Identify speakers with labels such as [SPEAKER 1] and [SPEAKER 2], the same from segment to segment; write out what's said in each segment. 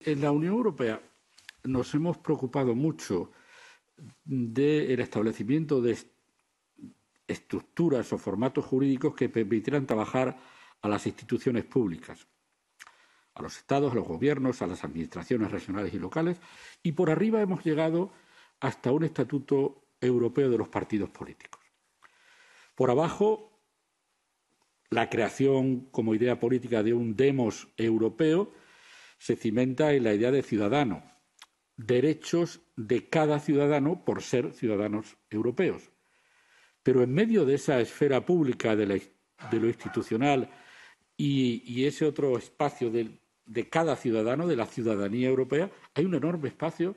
[SPEAKER 1] En la Unión Europea nos hemos preocupado mucho del establecimiento de estructuras o formatos jurídicos que permitieran trabajar a las instituciones públicas, a los estados, a los gobiernos, a las administraciones regionales y locales, y por arriba hemos llegado hasta un estatuto europeo de los partidos políticos. Por abajo, la creación como idea política de un demos europeo se cimenta en la idea de ciudadano, derechos de cada ciudadano por ser ciudadanos europeos. Pero en medio de esa esfera pública de, lo institucional y, ese otro espacio de, de cada ciudadano, de la ciudadanía europea, hay un enorme espacio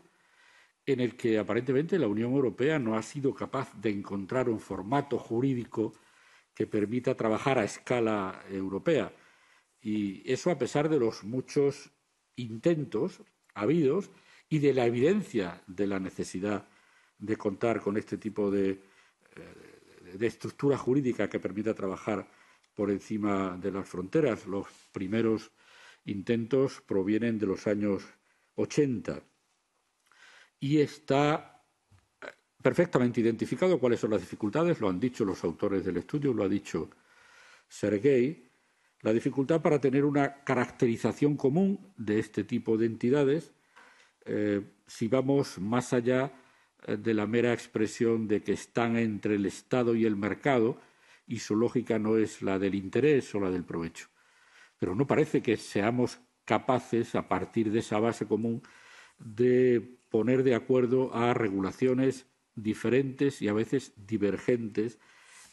[SPEAKER 1] en el que aparentemente la Unión Europea no ha sido capaz de encontrar un formato jurídico que permita trabajar a escala europea. Y eso a pesar de los muchos intentos habidos y de la evidencia de la necesidad de contar con este tipo de, eh, de estructura jurídica que permita trabajar por encima de las fronteras. Los primeros intentos provienen de los años 80 y está eh, perfectamente identificado cuáles son las dificultades, lo han dicho los autores del estudio, lo ha dicho Sergei, la dificultad para tener una caracterización común de este tipo de entidades, eh, si vamos más allá eh, de la mera expresión de que están entre el Estado y el mercado y su lógica no es la del interés o la del provecho. Pero no parece que seamos capaces, a partir de esa base común, de poner de acuerdo a regulaciones diferentes y a veces divergentes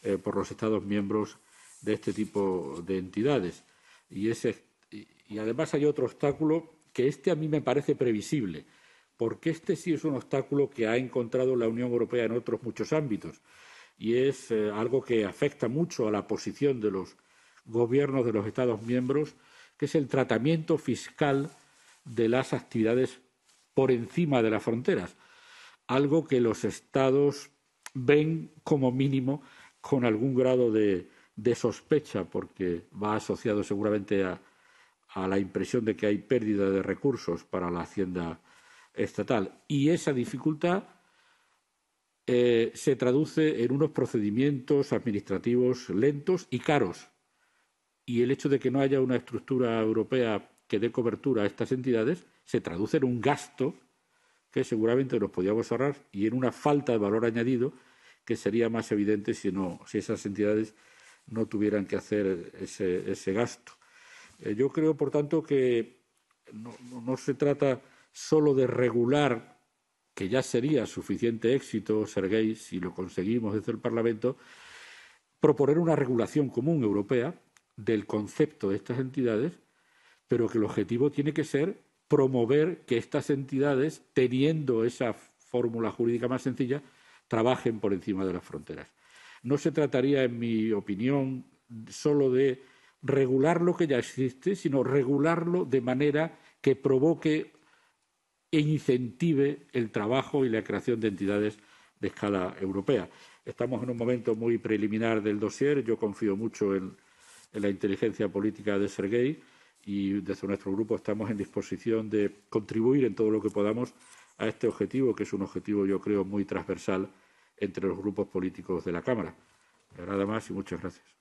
[SPEAKER 1] eh, por los Estados miembros de este tipo de entidades. Y, ese, y además hay otro obstáculo que este a mí me parece previsible, porque este sí es un obstáculo que ha encontrado la Unión Europea en otros muchos ámbitos y es eh, algo que afecta mucho a la posición de los gobiernos de los Estados miembros, que es el tratamiento fiscal de las actividades por encima de las fronteras, algo que los Estados ven como mínimo con algún grado de, de sospecha, porque va asociado seguramente a, la impresión de que hay pérdida de recursos para la hacienda estatal. Y esa dificultad eh, se traduce en unos procedimientos administrativos lentos y caros. Y el hecho de que no haya una estructura europea que dé cobertura a estas entidades se traduce en un gasto que seguramente nos podíamos ahorrar y en una falta de valor añadido que sería más evidente si, no, si esas entidades no tuvieran que hacer ese, gasto. Eh, yo creo, por tanto, que no, se trata solo de regular, que ya sería suficiente éxito, Sergei, si lo conseguimos desde el Parlamento, proponer una regulación común europea del concepto de estas entidades, pero que el objetivo tiene que ser promover que estas entidades, teniendo esa fórmula jurídica más sencilla, trabajen por encima de las fronteras. No se trataría, en mi opinión, solo de regular lo que ya existe, sino regularlo de manera que provoque e incentive el trabajo y la creación de entidades de escala europea. Estamos en un momento muy preliminar del dossier. Yo confío mucho en, la inteligencia política de Sergei y desde nuestro grupo estamos en disposición de contribuir en todo lo que podamos a este objetivo, que es un objetivo, yo creo, muy transversal entre los grupos políticos de la Cámara. Nada más y muchas gracias.